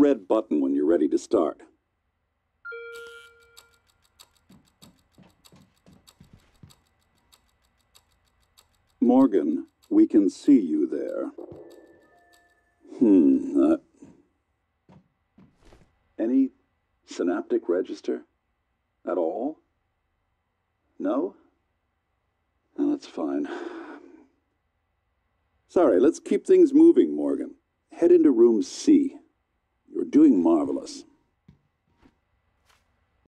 red button when you're ready to start. Morgan, we can see you there. Hmm. Uh, any synaptic register? At all? No? Well, that's fine. Sorry, let's keep things moving, Morgan. Head into room C. Doing marvelous.